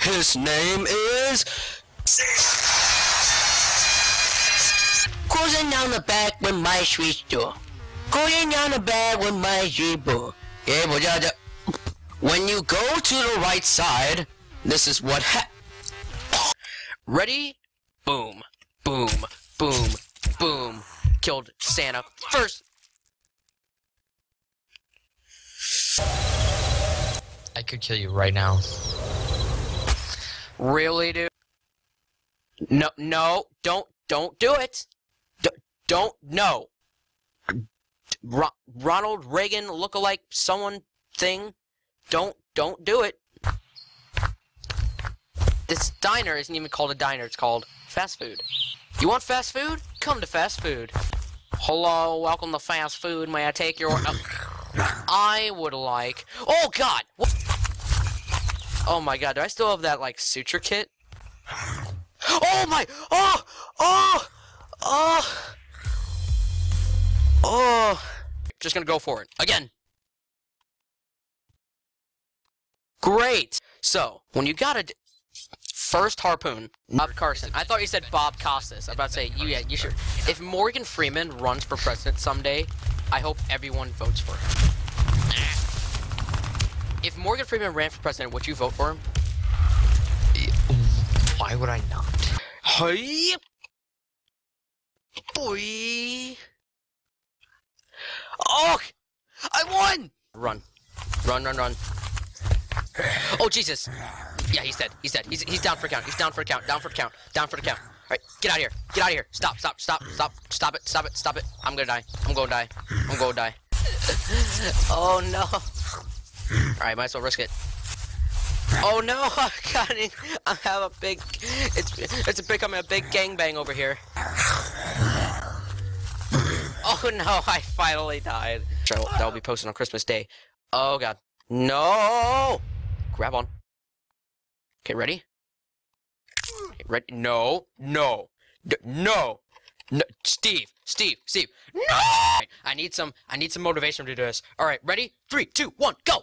His name is. Cruising down the back with my street store. Cruising down the back with my street store. Yeah, but yeah, yeah. When you go to the right side, this is what ha- Ready? Boom. Boom. Boom. Boom. Killed Santa first. I could kill you right now. Really, dude? No, no, don't, don't do it. D don't, no. Ro Ronald Reagan look-alike someone thing. Don't, don't do it. This diner isn't even called a diner, it's called fast food. You want fast food? Come to fast food. Hello, welcome to fast food. May I take your... Oh, I would like... Oh, God! What? Oh, my God. Do I still have that, like, suture kit? Oh, my... Oh! Oh! Oh! Oh! Just gonna go for it. Again. Great! So, when you got a... First harpoon, Bob Carson. I thought you said Bob Costas. I'm about to say, you, yeah, you should. If Morgan Freeman runs for president someday, I hope everyone votes for him. If Morgan Freeman ran for president, would you vote for him? Why would I not? Hey, boy. Oh, I won! Run, run, run, run. Oh Jesus! Yeah, he's dead. He's dead. He's he's down for a count. He's down for a count. Down for a count. Down for the count. All right, get out of here. Get out of here. Stop. Stop. Stop. Stop. Stop it. Stop it. Stop it. I'm gonna die. I'm gonna die. I'm gonna die. oh no! All right, might as well risk it. Oh no! I got it. I have a big. It's it's becoming a big gangbang over here. Oh no! I finally died. That will be posted on Christmas Day. Oh god. No! Grab on. Okay, ready? Okay, ready? No, no, no, no, Steve, Steve, Steve, no! I need some, I need some motivation to do this. All right, ready? Three, two, one, go!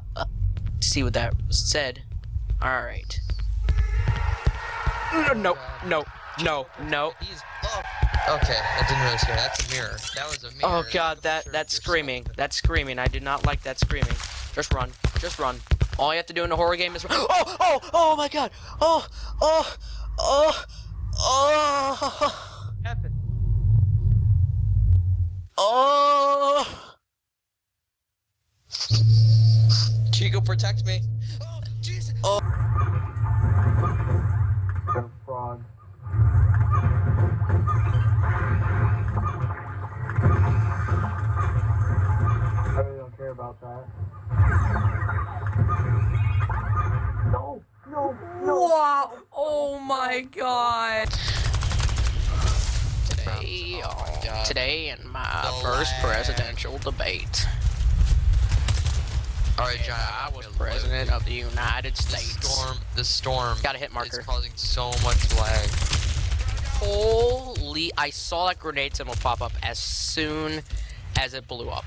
See what that said. All right. No, uh, no, no, no, no. He's oh. Okay, that didn't really scare. That's a mirror. That was a mirror. Oh god, was that sure that's yourself. screaming. That's screaming. I did not like that screaming. Just run. Just run. All you have to do in a horror game is run. Oh, oh, oh my god. Oh, oh, oh, oh, Happened. oh. Chico, protect me. Oh, Jesus. fraud. I really don't care about that. No, no, no. Wow. Oh my god. Today, Oh my God. today in my No first way. presidential debate, All right, John. I was president of the United States. The storm. The storm. Got a hit marker. It's causing so much lag. Holy! I saw that grenade symbol pop up as soon as it blew up.